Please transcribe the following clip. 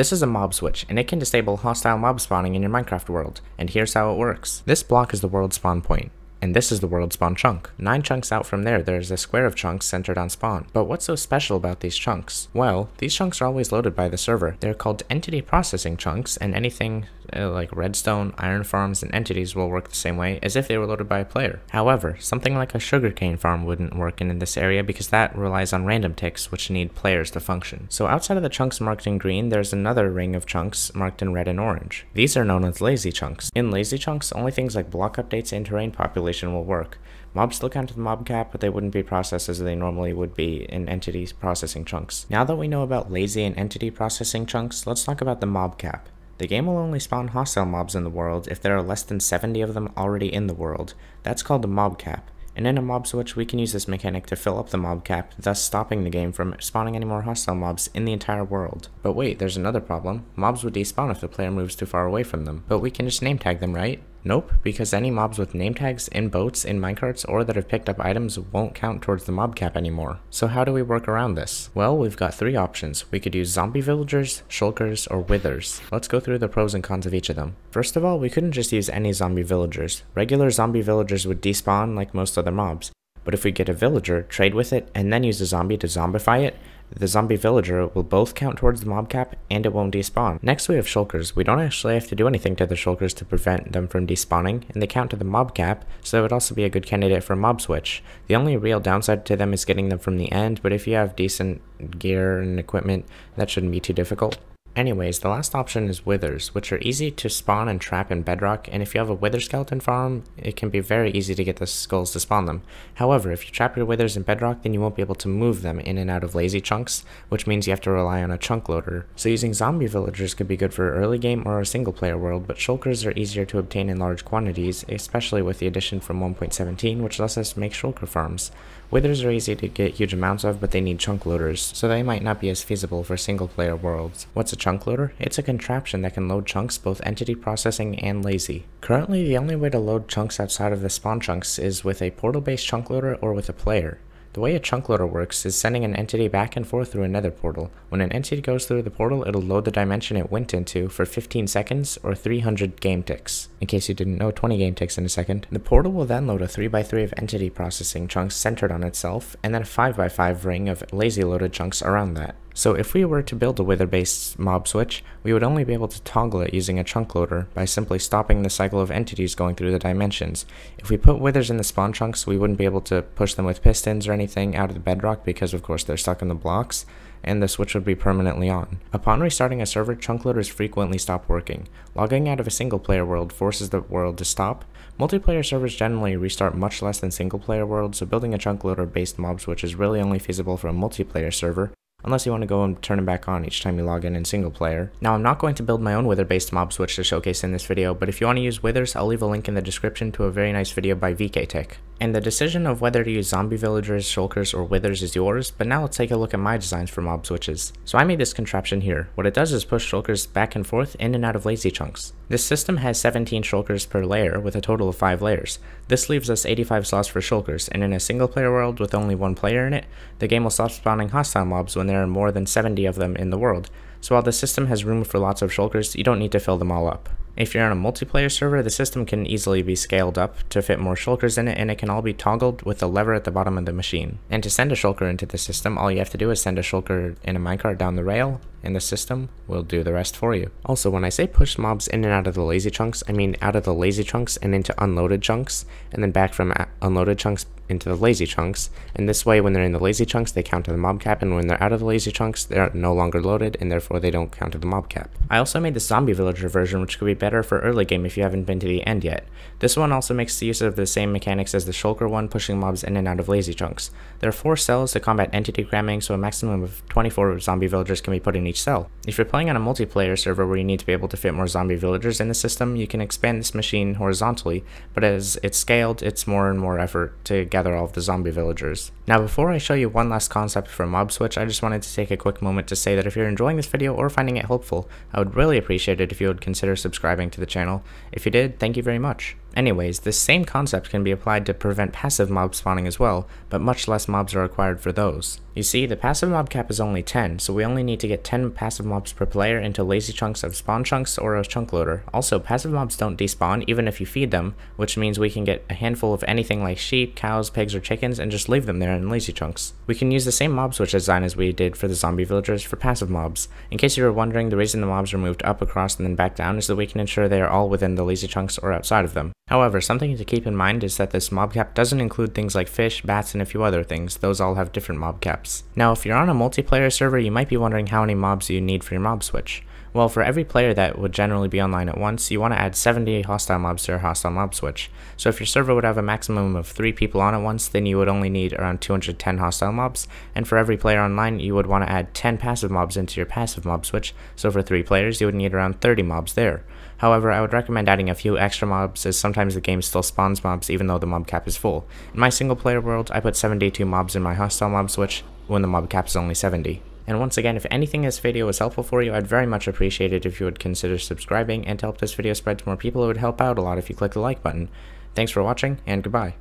This is a mob switch, and it can disable hostile mob spawning in your Minecraft world, and here's how it works. This block is the world spawn point and this is the world spawn chunk. Nine chunks out from there, there's a square of chunks centered on spawn. But what's so special about these chunks? Well, these chunks are always loaded by the server. They're called entity processing chunks, and anything uh, like redstone, iron farms, and entities will work the same way as if they were loaded by a player. However, something like a sugarcane farm wouldn't work in, this area because that relies on random ticks, which need players to function. So outside of the chunks marked in green, there's another ring of chunks marked in red and orange. These are known as lazy chunks. In lazy chunks, only things like block updates and terrain population will work. Mobs still count to the mob cap, but they wouldn't be processed as they normally would be in entity processing chunks. Now that we know about lazy and entity processing chunks, let's talk about the mob cap. The game will only spawn hostile mobs in the world if there are less than 70 of them already in the world. That's called the mob cap. And in a mob switch, we can use this mechanic to fill up the mob cap, thus stopping the game from spawning any more hostile mobs in the entire world. But wait, there's another problem. Mobs would despawn if the player moves too far away from them. But we can just name tag them, right? Nope, because any mobs with name tags in boats, in minecarts, or that have picked up items won't count towards the mob cap anymore. So how do we work around this? Well, we've got three options. We could use zombie villagers, shulkers, or withers. Let's go through the pros and cons of each of them. First of all, we couldn't just use any zombie villagers. Regular zombie villagers would despawn like most other mobs. But if we get a villager, trade with it, and then use a zombie to zombify it, the zombie villager will both count towards the mob cap and it won't despawn. Next we have shulkers. We don't actually have to do anything to the shulkers to prevent them from despawning, and they count to the mob cap, so it would also be a good candidate for mob switch. The only real downside to them is getting them from the end, but if you have decent gear and equipment, that shouldn't be too difficult. Anyways, the last option is withers, which are easy to spawn and trap in bedrock, and if you have a wither skeleton farm, it can be very easy to get the skulls to spawn them. However, if you trap your withers in bedrock, then you won't be able to move them in and out of lazy chunks, which means you have to rely on a chunk loader. So using zombie villagers could be good for early game or a single player world, but shulkers are easier to obtain in large quantities, especially with the addition from 1.17, which lets us make shulker farms. Withers are easy to get huge amounts of, but they need chunk loaders, so they might not be as feasible for single player worlds. What's a chunk loader? It's a contraption that can load chunks both entity processing and lazy. Currently, the only way to load chunks outside of the spawn chunks is with a portal based chunk loader or with a player. The way a chunk loader works is sending an entity back and forth through a nether portal. When an entity goes through the portal, it'll load the dimension it went into for 15 seconds or 300 game ticks. In case you didn't know, 20 game ticks in a second. The portal will then load a 3x3 of entity processing chunks centered on itself, and then a 5x5 ring of lazy loaded chunks around that. So if we were to build a wither-based mob switch, we would only be able to toggle it using a chunk loader by simply stopping the cycle of entities going through the dimensions. If we put withers in the spawn chunks, we wouldn't be able to push them with pistons or anything out of the bedrock because of course they're stuck in the blocks, and the switch would be permanently on. Upon restarting a server, chunk loaders frequently stop working. Logging out of a single player world forces the world to stop. Multiplayer servers generally restart much less than single player worlds, so building a chunk loader based mob switch is really only feasible for a multiplayer server, unless you want to go and turn it back on each time you log in in single player. Now I'm not going to build my own wither based mob switch to showcase in this video, but if you want to use withers, I'll leave a link in the description to a very nice video by vktec. And the decision of whether to use zombie villagers, shulkers, or withers is yours, but now let's take a look at my designs for mob switches. So I made this contraption here. What it does is push shulkers back and forth in and out of lazy chunks. This system has 17 shulkers per layer with a total of 5 layers. This leaves us 85 slots for shulkers, and in a single player world with only one player in it, the game will stop spawning hostile mobs when there are more than 70 of them in the world. So while the system has room for lots of shulkers, you don't need to fill them all up. If you're on a multiplayer server, the system can easily be scaled up to fit more shulkers in it and it can all be toggled with a lever at the bottom of the machine. And to send a shulker into the system, all you have to do is send a shulker in a minecart down the rail and the system will do the rest for you. Also, when I say push mobs in and out of the lazy chunks, I mean out of the lazy chunks and into unloaded chunks, and then back from uh, unloaded chunks into the lazy chunks, and this way when they're in the lazy chunks they count to the mob cap, and when they're out of the lazy chunks they're no longer loaded, and therefore they don't count to the mob cap. I also made the zombie villager version which could be better for early game if you haven't been to the end yet. This one also makes use of the same mechanics as the shulker one, pushing mobs in and out of lazy chunks. There are 4 cells to combat entity cramming, so a maximum of 24 zombie villagers can be put in each cell. If you're playing on a multiplayer server where you need to be able to fit more zombie villagers in the system, you can expand this machine horizontally, but as it's scaled, it's more and more effort to gather all of the zombie villagers. Now before I show you one last concept for Mob Switch, I just wanted to take a quick moment to say that if you're enjoying this video or finding it helpful, I would really appreciate it if you would consider subscribing to the channel. If you did, thank you very much. Anyways, this same concept can be applied to prevent passive mob spawning as well, but much less mobs are required for those. You see, the passive mob cap is only 10, so we only need to get 10 passive mobs per player into lazy chunks of spawn chunks or a chunk loader. Also, passive mobs don't despawn even if you feed them, which means we can get a handful of anything like sheep, cows, pigs, or chickens and just leave them there in lazy chunks. We can use the same mob switch design as we did for the zombie villagers for passive mobs. In case you were wondering, the reason the mobs are moved up across and then back down is that we can ensure they are all within the lazy chunks or outside of them. However, something to keep in mind is that this mob cap doesn't include things like fish, bats, and a few other things, those all have different mob caps. Now, if you're on a multiplayer server, you might be wondering how many mobs you need for your mob switch. Well, for every player that would generally be online at once, you want to add 70 hostile mobs to your hostile mob switch. So if your server would have a maximum of 3 people on at once, then you would only need around 210 hostile mobs, and for every player online, you would want to add 10 passive mobs into your passive mob switch, so for 3 players, you would need around 30 mobs there. However, I would recommend adding a few extra mobs as sometimes the game still spawns mobs even though the mob cap is full. In my single player world, I put 72 mobs in my hostile mob switch when the mob cap is only 70. And once again, if anything in this video was helpful for you, I'd very much appreciate it if you would consider subscribing, and to help this video spread to more people, it would help out a lot if you click the like button. Thanks for watching, and goodbye.